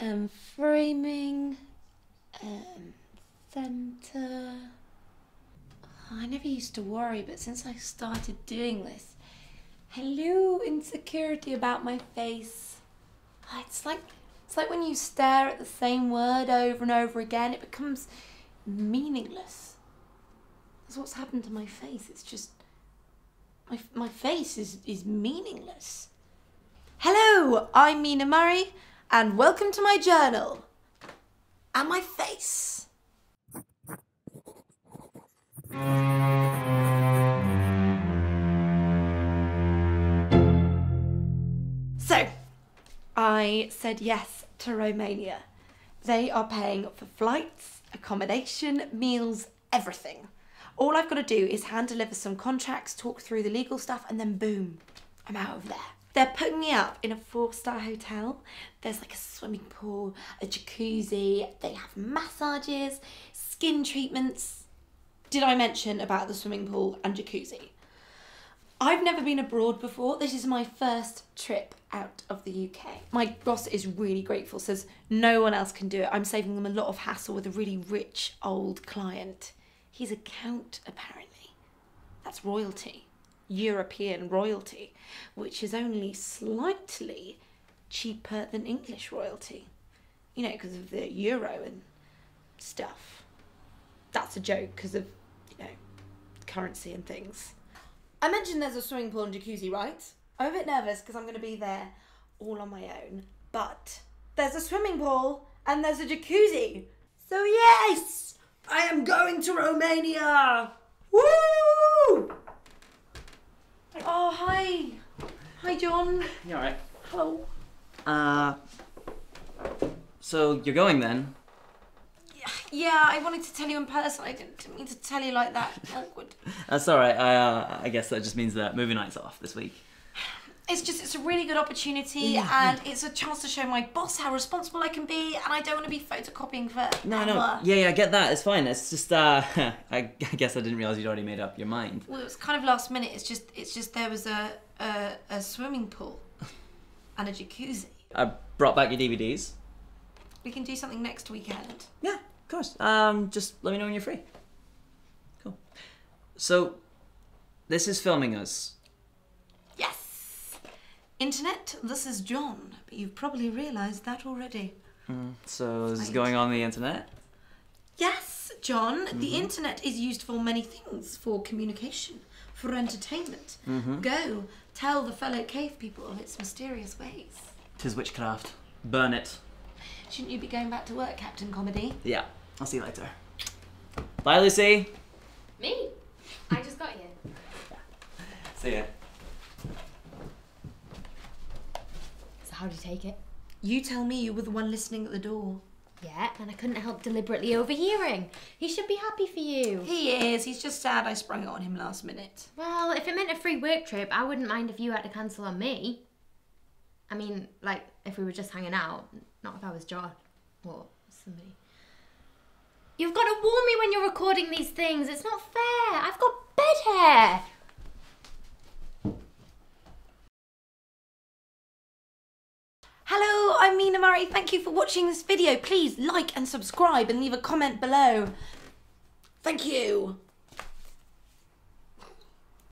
um, framing, um, center. I never used to worry, but since I started doing this, hello insecurity about my face. Ah, It's like it's like when you stare at the same word over and over again, it becomes meaningless. That's what's happened to my face. It's just my my face is is meaningless. Hello, I'm Mina Murray, and welcome to my journal. And my face. So, I said yes to Romania. They are paying for flights, accommodation, meals, everything. All I've got to do is hand deliver some contracts, talk through the legal stuff, and then boom, I'm out of there. They're putting me up in a four star hotel. There's like a swimming pool, a jacuzzi, they have massages, skin treatments. Did I mention about the swimming pool and jacuzzi? I've never been abroad before. This is my first trip out of the UK. My boss is really grateful, says no one else can do it. I'm saving them a lot of hassle with a really rich old client. He's a count, apparently. That's royalty. European royalty, which is only slightly cheaper than English royalty. You know, because of the euro and stuff. That's a joke because of, you know, currency and things. I mentioned there's a swimming pool and jacuzzi, right? I'm a bit nervous because I'm going to be there all on my own. But there's a swimming pool and there's a jacuzzi. So, yes, I am going to Romania. Woo! Oh, hi. Hi, John. You alright? Hello. Uh. So you're going then? Yeah, I wanted to tell you in person. I didn't, mean to tell you like that. Awkward. That's alright. I uh, I guess that just means that movie night's off this week. It's just, it's a really good opportunity and it's a chance to show my boss how responsible I can be and I don't want to be photocopying for No, no. Yeah, yeah, I get that. It's fine. It's just uh, I, I guess I didn't realize you'd already made up your mind. Well, it was kind of last minute. It's just, it's just there was a, a, a swimming pool and a jacuzzi. I brought back your DVDs. We can do something next weekend. Yeah, of course. Um, just let me know when you're free. Cool. So, this is filming us. Yes. Internet, this is John, but you've probably realised that already. Hmm, so this is going on the internet. Yes, John, the mm-hmm. internet is used for many things for communication, for entertainment. Mm-hmm. Go tell the fellow cave people of its mysterious ways. Tis witchcraft. Burn it. Shouldn't you be going back to work, Captain Comedy? Yeah. I'll see you later. Bye, Lucy. Me? I just got here. See ya. So how do you take it? You tell me you were the one listening at the door. Yeah, and I couldn't help deliberately overhearing. He should be happy for you. He is. He's just sad I sprung it on him last minute. Well, if it meant a free work trip, I wouldn't mind if you had to cancel on me. I mean, like, if we were just hanging out, not if I was John or somebody. You've got to warn me when you're recording these things. It's not fair. I've got bed hair. Hello, I'm Mina Murray. Thank you for watching this video. Please like and subscribe and leave a comment below. Thank you.